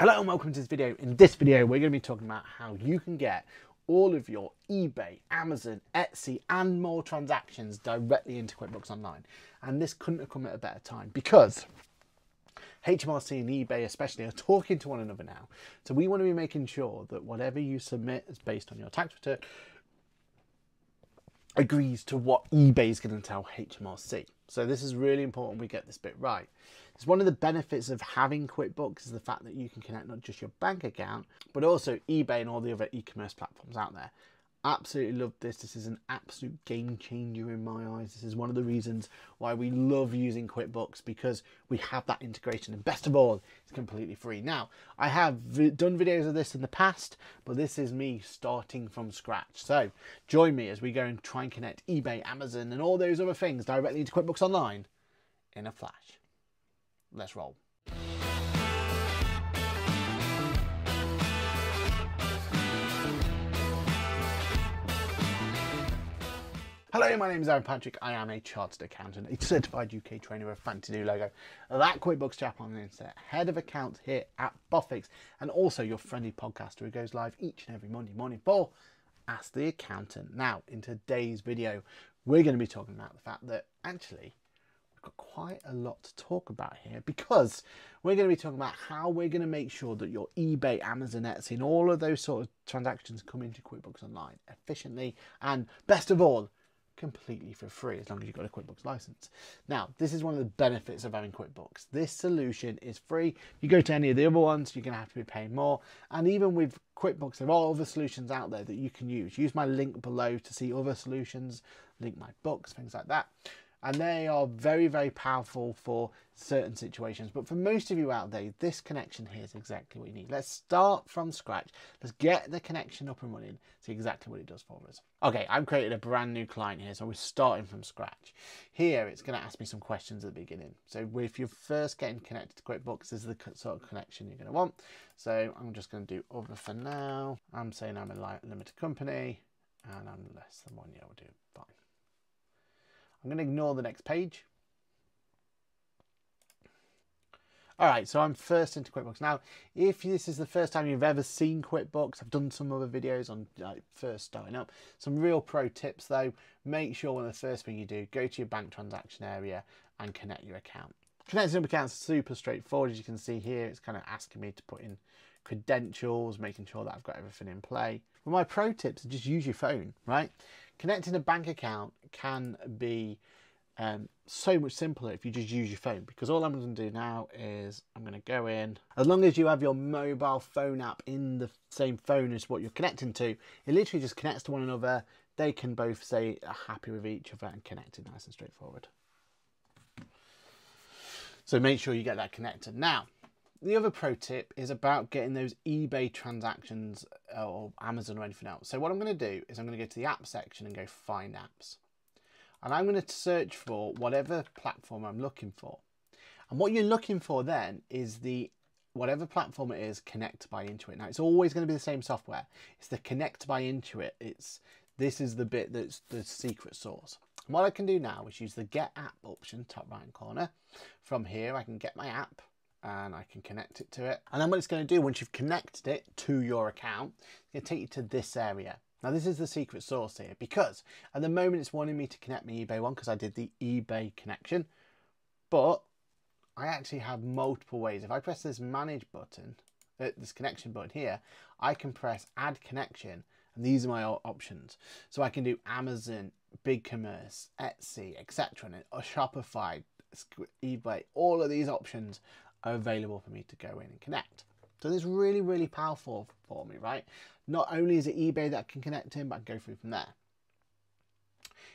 Hello and welcome to this video. In this video, we're going to be talking about how you can get all of your eBay, Amazon, Etsy, and more transactions directly into QuickBooks Online. And this couldn't have come at a better time because HMRC and eBay especially are talking to one another now. So we want to be making sure that whatever you submit is based on your tax return agrees to what eBay is going to tell HMRC. So this is really important we get this bit right. It's one of the benefits of having QuickBooks is the fact that you can connect not just your bank account, but also eBay and all the other e-commerce platforms out there. Absolutely love this. This is an absolute game changer in my eyes. This is one of the reasons why we love using QuickBooks because we have that integration. And best of all, it's completely free. Now, I have done videos of this in the past, but this is me starting from scratch. So join me as we go and try and connect eBay, Amazon, and all those other things directly into QuickBooks Online in a flash. Let's roll. Hello, my name is Aaron Patrick. I am a chartered accountant, a certified UK trainer fancy new logo, that QuickBooks chap on the internet, head of accounts here at Boffix, and also your friendly podcaster who goes live each and every Monday morning for Ask the Accountant. Now, in today's video, we're going to be talking about the fact that actually got quite a lot to talk about here because we're going to be talking about how we're going to make sure that your eBay, Amazon, Etsy, and all of those sort of transactions come into QuickBooks Online efficiently and best of all, completely for free as long as you've got a QuickBooks license. Now, this is one of the benefits of having QuickBooks. This solution is free. If you go to any of the other ones, you're going to have to be paying more. And even with QuickBooks, there are other solutions out there that you can use. Use my link below to see other solutions, link my books, things like that and they are very very powerful for certain situations. But for most of you out there this connection here is exactly what you need. Let's start from scratch. Let's get the connection up and running see exactly what it does for us. Okay i've created a brand new client here so we're starting from scratch. Here it's going to ask me some questions at the beginning. So if you're first getting connected to quickbooks this is the sort of connection you're going to want. So i'm just going to do other for now. I'm saying i'm a limited company and i'm less than one year we'll do fine I'm going to ignore the next page. All right, so I'm first into QuickBooks. Now, if this is the first time you've ever seen QuickBooks, I've done some other videos on like, first starting up. Some real pro tips though, make sure of the first thing you do, go to your bank transaction area and connect your account. Connecting your account is super straightforward. As you can see here, it's kind of asking me to put in credentials, making sure that I've got everything in play. Well, my pro tips are just use your phone, right? Connecting a bank account can be um, so much simpler if you just use your phone because all I'm going to do now is I'm going to go in. As long as you have your mobile phone app in the same phone as what you're connecting to, it literally just connects to one another. They can both say happy with each other and connected nice and straightforward. So make sure you get that connected. Now, the other pro tip is about getting those eBay transactions uh, or Amazon or anything else. So what I'm going to do is I'm going to go to the app section and go find apps. And I'm going to search for whatever platform I'm looking for. And what you're looking for then is the whatever platform it is, connect by Intuit. Now it's always going to be the same software. It's the connect by Intuit. It's this is the bit that's the secret sauce. And what I can do now is use the get app option, top right corner. From here, I can get my app and I can connect it to it. And then what it's going to do once you've connected it to your account, it's going to take you to this area. Now this is the secret sauce here because at the moment it's wanting me to connect my eBay one because I did the eBay connection, but I actually have multiple ways. If I press this manage button, uh, this connection button here, I can press add connection and these are my options. So I can do Amazon, BigCommerce, Etsy, etc. and Shopify, eBay, all of these options are available for me to go in and connect. So this is really, really powerful for me, right? Not only is it eBay that I can connect in, but I can go through from there.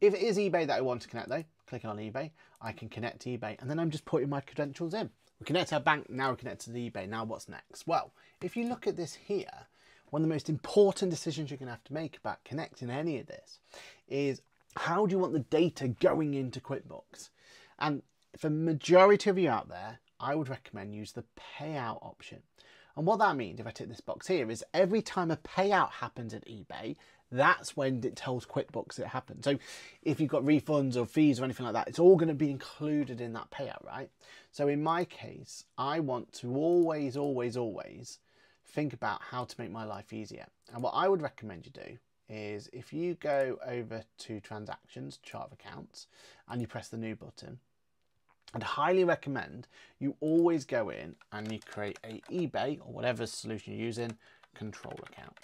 If it is eBay that I want to connect though, clicking on eBay, I can connect to eBay and then I'm just putting my credentials in. We connect to our bank, now we connect to the eBay. Now what's next? Well, if you look at this here, one of the most important decisions you're going to have to make about connecting any of this is how do you want the data going into QuickBooks? And for majority of you out there, I would recommend use the payout option. And what that means, if I tick this box here, is every time a payout happens at eBay, that's when it tells QuickBooks it happened. So if you've got refunds or fees or anything like that, it's all going to be included in that payout, right? So in my case, I want to always, always, always think about how to make my life easier. And what I would recommend you do is if you go over to transactions, chart of accounts, and you press the new button, I'd highly recommend you always go in and you create a eBay or whatever solution you're using control account.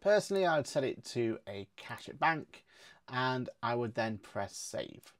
Personally, I would set it to a cash at bank and I would then press save.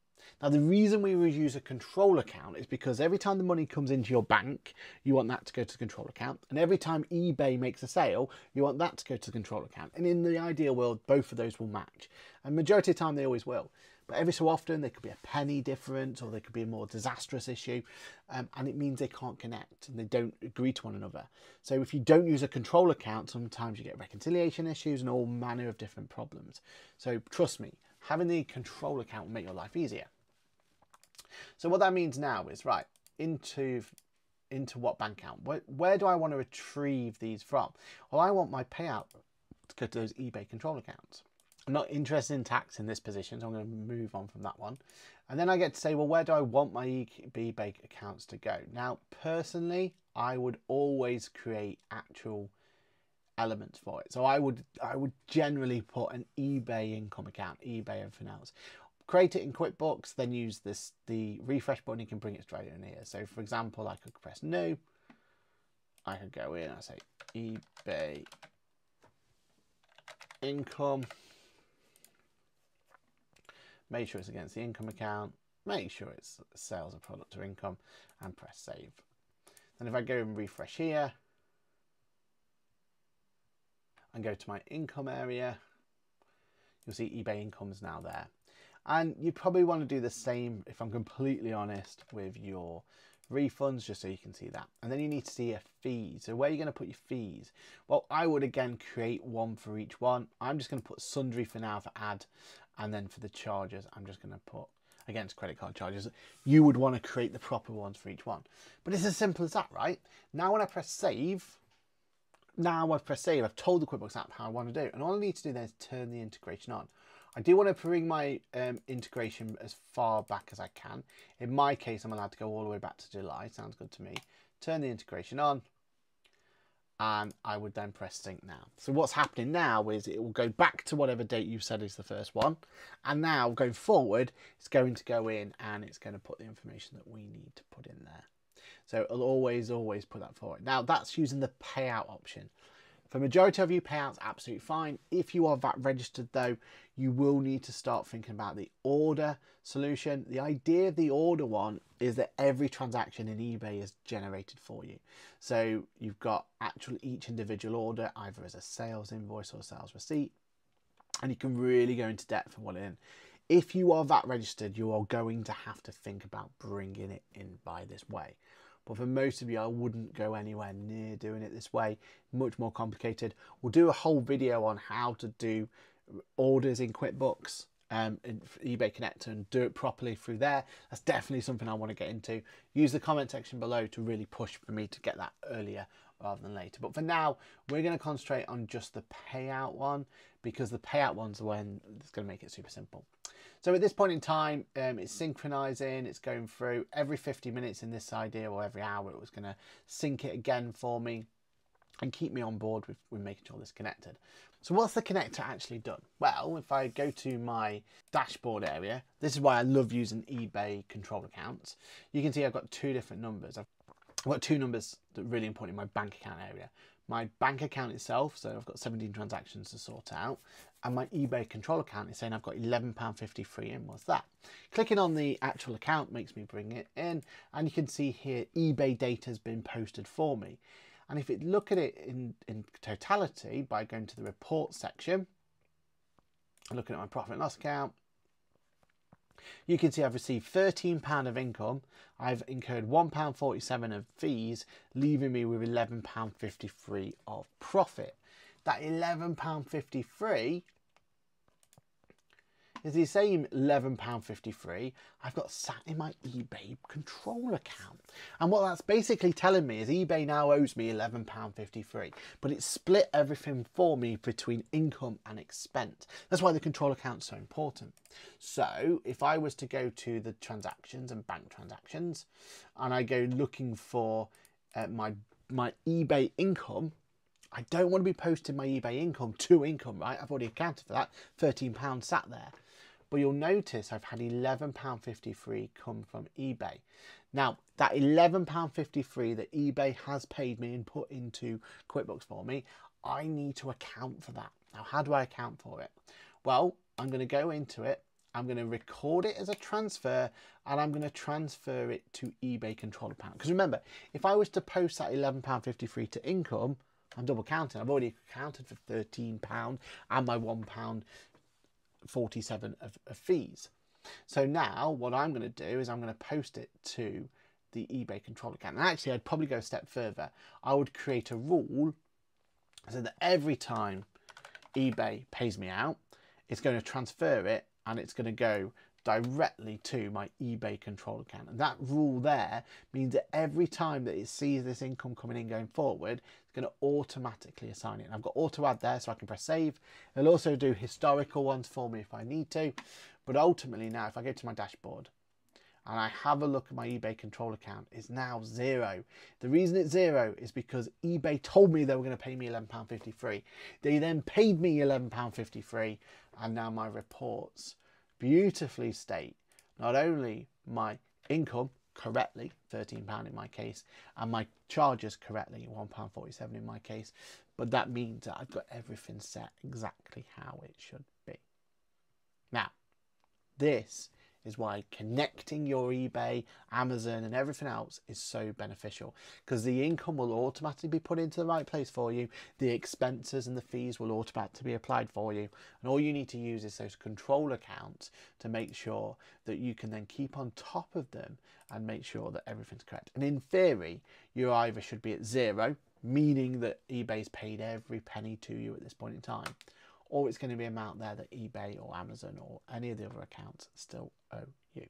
Now, the reason we would use a control account is because every time the money comes into your bank, you want that to go to the control account. And every time eBay makes a sale, you want that to go to the control account. And in the ideal world, both of those will match. And majority of the time, they always will. But every so often, there could be a penny difference or there could be a more disastrous issue. Um, and it means they can't connect and they don't agree to one another. So if you don't use a control account, sometimes you get reconciliation issues and all manner of different problems. So trust me, having the control account will make your life easier. So what that means now is, right, into into what bank account? Where, where do I want to retrieve these from? Well, I want my payout to go to those eBay control accounts. I'm not interested in tax in this position, so I'm going to move on from that one. And then I get to say, well, where do I want my eBay accounts to go? Now, personally, I would always create actual elements for it. So I would I would generally put an eBay income account, eBay everything else. Create it in QuickBooks, then use this the refresh button. You can bring it straight in here. So for example, I could press new. I could go in. I say eBay income make sure it's against the income account, make sure it's sales of product or income, and press save. Then if I go and refresh here, and go to my income area, you'll see eBay income is now there. And you probably want to do the same, if I'm completely honest, with your refunds, just so you can see that. And then you need to see a fee. So where are you going to put your fees? Well, I would again create one for each one. I'm just going to put sundry for now for add. And then for the charges, I'm just going to put against credit card charges. You would want to create the proper ones for each one. But it's as simple as that, right? Now when I press save, now I've pressed save, I've told the QuickBooks app how I want to do it. And all I need to do then is turn the integration on. I do want to bring my um, integration as far back as I can. In my case, I'm allowed to go all the way back to July. Sounds good to me. Turn the integration on and I would then press sync now. So what's happening now is it will go back to whatever date you said is the first one. And now going forward, it's going to go in and it's going to put the information that we need to put in there. So it'll always, always put that forward. Now that's using the payout option. For majority of you, payouts absolutely fine. If you are VAT registered though, you will need to start thinking about the order solution. The idea of the order one is that every transaction in eBay is generated for you. So you've got actual each individual order either as a sales invoice or sales receipt, and you can really go into depth and what it in. If you are VAT registered, you are going to have to think about bringing it in by this way. But for most of you, I wouldn't go anywhere near doing it this way. Much more complicated. We'll do a whole video on how to do orders in QuickBooks um, in eBay Connector and do it properly through there. That's definitely something I want to get into. Use the comment section below to really push for me to get that earlier rather than later. But for now, we're going to concentrate on just the payout one because the payout one's the one that's going to make it super simple. So at this point in time, um, it's synchronizing, it's going through every 50 minutes in this idea or every hour, it was going to sync it again for me and keep me on board with, with making sure this connected. So what's the connector actually done? Well, if I go to my dashboard area, this is why I love using eBay control accounts. You can see I've got two different numbers. I've got two numbers that are really important in my bank account area. My bank account itself, so I've got 17 transactions to sort out, and my eBay control account is saying I've got £11.53 in. What's that? Clicking on the actual account makes me bring it in and you can see here eBay data has been posted for me. And if you look at it in, in totality by going to the report section, looking at my profit and loss account, you can see I've received £13 of income. I've incurred £1.47 of fees, leaving me with £11.53 of profit. That £11.53 is the same £11.53 I've got sat in my eBay control account. And what that's basically telling me is eBay now owes me £11.53, but it's split everything for me between income and expense. That's why the control account's so important. So if I was to go to the transactions and bank transactions, and I go looking for uh, my my eBay income, I don't want to be posting my eBay income to income, right? I've already accounted for that. £13 sat there. But you'll notice I've had £11.53 come from eBay. Now, that £11.53 that eBay has paid me and put into QuickBooks for me, I need to account for that. Now, how do I account for it? Well, I'm going to go into it. I'm going to record it as a transfer and I'm going to transfer it to eBay control account. Because remember, if I was to post that £11.53 to income, I'm double counting. I've already accounted for £13 and my £1 47 of, of fees. So now what I'm going to do is I'm going to post it to the eBay control account. And actually, I'd probably go a step further. I would create a rule so that every time eBay pays me out, it's going to transfer it and it's going to go directly to my eBay control account. And that rule there means that every time that it sees this income coming in going forward, it's going to automatically assign it. And I've got auto add there so I can press save. It'll also do historical ones for me if I need to. But ultimately now, if I go to my dashboard and I have a look at my eBay control account, it's now zero. The reason it's zero is because eBay told me they were going to pay me £11.53. They then paid me £11.53 and now my reports beautifully state not only my income correctly, £13 in my case, and my charges correctly, £1.47 in my case, but that means that I've got everything set exactly how it should be. Now, this is why connecting your eBay, Amazon, and everything else is so beneficial because the income will automatically be put into the right place for you. The expenses and the fees will automatically be applied for you. And all you need to use is those control accounts to make sure that you can then keep on top of them and make sure that everything's correct. And in theory, you either should be at zero, meaning that eBay's paid every penny to you at this point in time or it's going to be amount there that eBay or Amazon or any of the other accounts still owe you.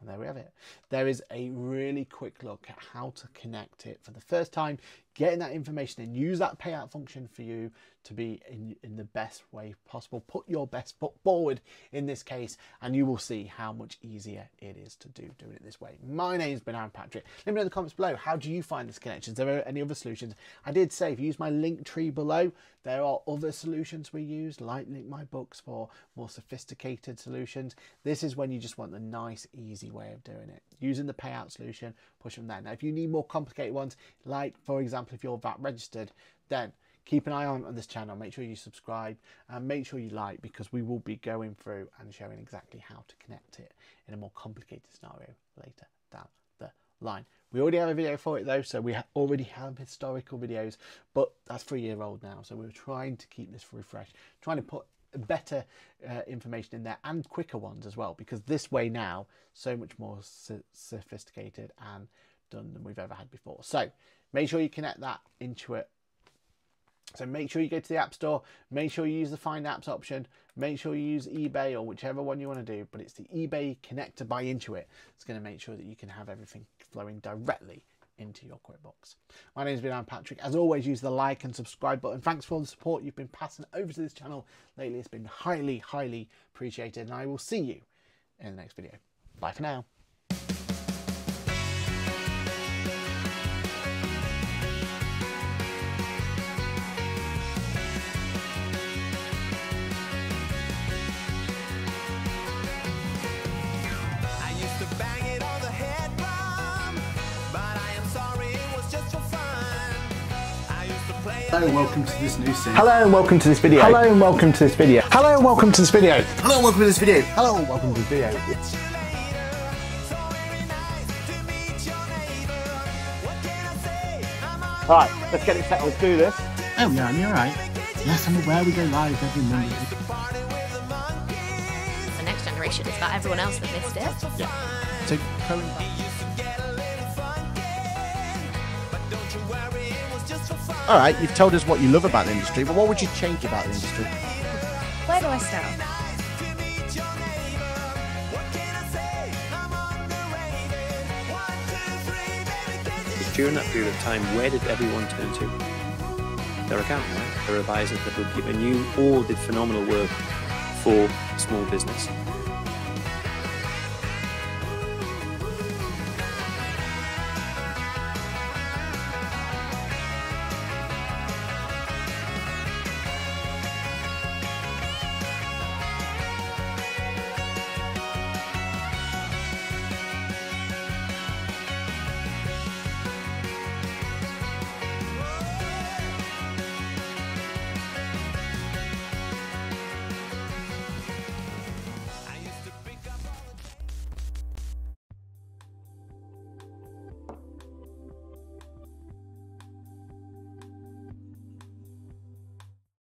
And there we have it. There is a really quick look at how to connect it for the first time, getting that information and use that payout function for you to be in, in the best way possible. Put your best foot forward in this case, and you will see how much easier it is to do doing it this way. My name's been Aaron Patrick. Let me know in the comments below, how do you find this connection? Is there any other solutions? I did say if you use my link tree below, there are other solutions we use, like Link My Books for more sophisticated solutions. This is when you just want the nice, easy way of doing it. Using the payout solution, push them there. Now, if you need more complicated ones, like for example, if you're VAT registered, then keep an eye on, on this channel. Make sure you subscribe and make sure you like because we will be going through and showing exactly how to connect it in a more complicated scenario later down the line. We already have a video for it though, so we ha already have historical videos, but that's three year old now. So we're trying to keep this refreshed, trying to put better uh, information in there and quicker ones as well, because this way now, so much more so sophisticated and done than we've ever had before. So make sure you connect that into it so make sure you go to the App Store, make sure you use the Find Apps option, make sure you use eBay or whichever one you want to do, but it's the eBay connector by Intuit. It's going to make sure that you can have everything flowing directly into your QuickBooks. My name been Aaron Patrick. As always, use the like and subscribe button. Thanks for all the support you've been passing over to this channel lately. It's been highly, highly appreciated, and I will see you in the next video. Bye for now. Hello and welcome to this new series. Hello and welcome to this video. Hello and welcome to this video. Hello and welcome to this video. Hello and welcome to this video. Hello and welcome to this video. Alright, let's get it set. Let's do this. Oh yeah, I'm alright. Yes, I'm aware we go live every Monday. The next generation is about everyone else that missed it. Yeah. So all right, you've told us what you love about the industry, but what would you change about the industry? Where do I start? During that period of time, where did everyone turn to? Their accountant, right? their advisor, their bookkeeper, and you all did phenomenal work for small business.